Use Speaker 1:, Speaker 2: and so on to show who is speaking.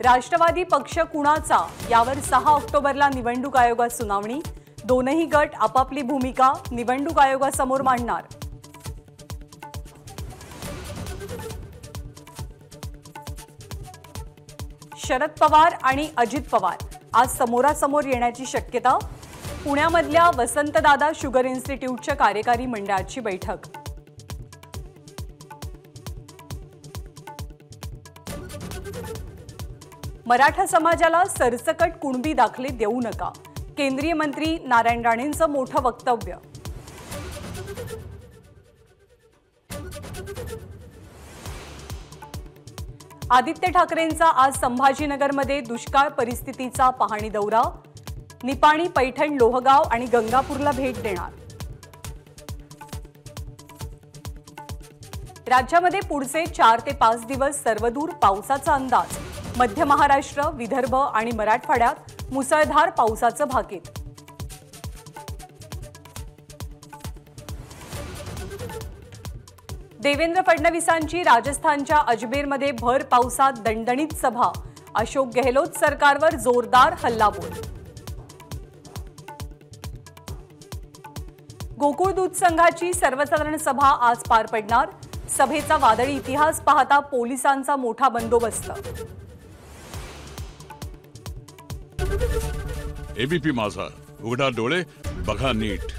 Speaker 1: राष्ट्रवादी पक्ष कुणाचा? यावर सहा ऑक्टोबरला निवडणूक आयोगात सुनावणी. दोनही गट आपापली भूमिका निवडणूक आयोगासमोर मांडणार. शरद पवार आणि अजित पवार आज समोरासमोर येण्याची शक्यता पुण्यामधल्या वसंतदादा शुगर इन्स्टिट्यूटच्या कार्यकारी मंडळाची बैठक. मराठा समाजाला सरसकट कुणबी दाखले देऊ नका. केंद्रीय मंत्री नारायण राणेंचं मोठं वक्तव्य. आदित्य ठाकरेंचा आज संभाजीनगरमध्ये दुष्काळ परिस्थितीचा पाहणी दौरा. निपाणी पैठण लोहगाव आणि गंगापूरला भेट देणार. राज्यामध्ये पुढचे चार ते पाच दिवस सर्वदूर पावसाचा अंदाज. मध्य महाराष्ट्र विदर्भ आणि मराठवाड्यात मुसळधार पावसाचं भाकीत. देवेंद्र फडणवीसांची राजस्थानच्या अजमेरमध्ये भर पावसात दणदणीत सभा. अशोक गेहलोत सरकारवर जोरदार हल्लाबोल. गोकुळ दूध संघाची सर्वसाधारण सभा आज पार पडणार. सभेचा वादळी इतिहास पाहता पोलिसांचा मोठा बंदोबस्त.
Speaker 2: एबीपी माझा. उघडा डोळे बघा नीट.